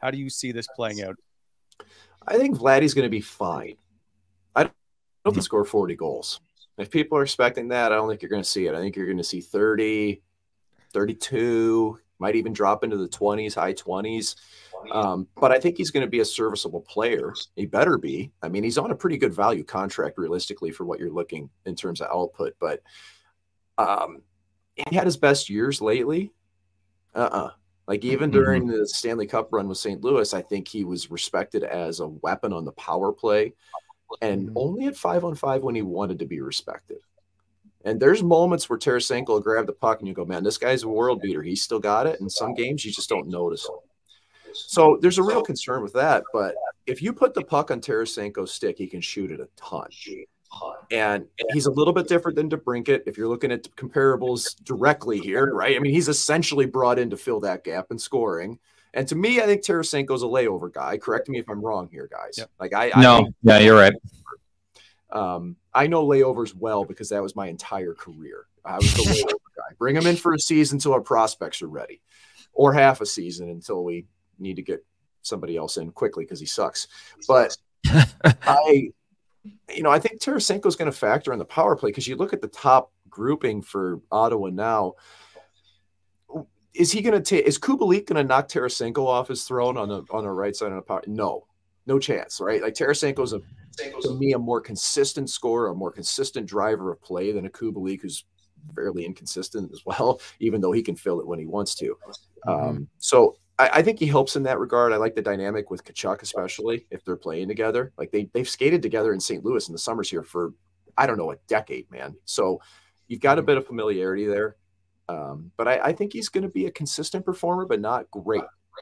How do you see this playing out? I think Vladdy's going to be fine. I don't know if he score 40 goals. If people are expecting that, I don't think you're going to see it. I think you're going to see 30, 32, might even drop into the 20s, high 20s. Um, but I think he's going to be a serviceable player. He better be. I mean, he's on a pretty good value contract realistically for what you're looking in terms of output. But um, he had his best years lately. Uh uh Like even mm-hmm. during the Stanley Cup run with St. Louis, I think he was respected as a weapon on the power play and mm-hmm. only at five on five when he wanted to be respected. And there's moments where Tarasenko will grab the puck and you go, man, this guy's a world beater. He's still got it. And some games you just don't notice him. So there's a real concern with that. But if you put the puck on Tarasenko's stick, he can shoot it a ton. And he's a little bit different than DeBrincat. If you're looking at comparables directly here, right? I mean, he's essentially brought in to fill that gap in scoring. And to me, I think Tarasenko's a layover guy. Correct me if I'm wrong here, guys. Yep. Like I, I no, yeah, you're right. Um, I know layovers well because that was my entire career. I was the layover guy. Bring him in for a season until our prospects are ready, or half a season until we need to get somebody else in quickly because he sucks. But I, you know, I think Tarasenko is going to factor in the power play because you look at the top grouping for Ottawa now. Is he going to take? Is Kubalik going to knock Tarasenko off his throne on the on the right side of the power? No, no chance, right? Like Tarasenko's a to me a more consistent scorer, a more consistent driver of play than a Kubalik who's fairly inconsistent as well, even though he can fill it when he wants to. Mm-hmm. Um, so I, I, think he helps in that regard. I like the dynamic with Tkachuk, especially if they're playing together. Like they they've skated together in St. Louis in the summers here for I don't know a decade, man. So you've got a mm-hmm. bit of familiarity there. Um, but I, I think he's going to be a consistent performer, but not great.